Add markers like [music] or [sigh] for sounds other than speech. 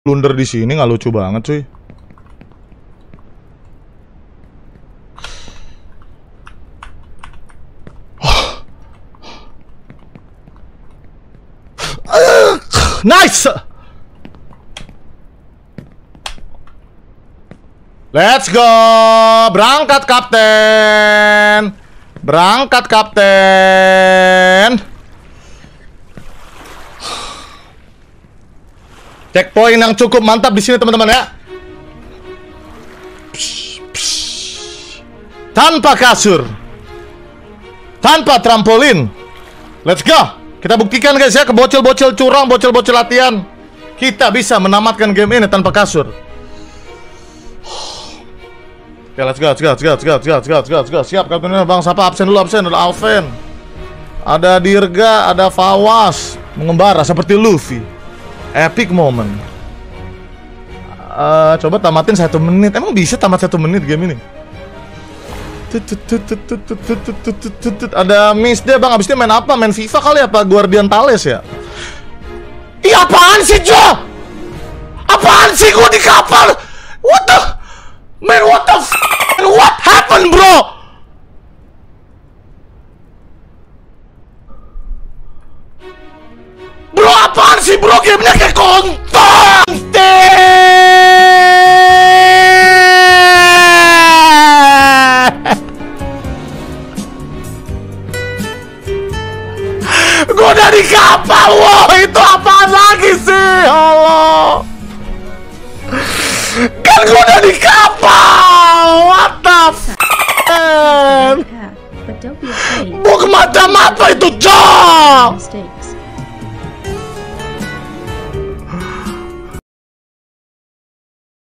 blunder di sini nggak lucu banget cuy. [sighs] Nice. Let's go. Berangkat kapten. Berangkat kapten. Checkpoint yang cukup mantap di sini teman-teman ya. Tanpa kasur. Tanpa trampolin. Let's go. Kita buktikan guys ya ke bocil-bocil curang, bocil-bocil latihan. Kita bisa menamatkan game ini tanpa kasur. Oke, let's go, let's go, let's go, let's go, let's go, let's go, let's go, let's go. Siap, Bang Sapa absen dulu, absen dulu, Alven. Ada Dirga, ada Fawas mengembara seperti Luffy. Epic moment. Uh, coba tamatin satu menit. Emang bisa tamat satu menit game ini? Ada miss dia bang, abis main apa? Main FIFA kali apa? Guardian Tales ya? Iya apaan sih Jo? Apaan sih gue di kapal? si bro gamenya kayak kontol gue udah di kapal wow itu apaan lagi sih? Allah kan gue di kapal what the f mau kemacam apa itu John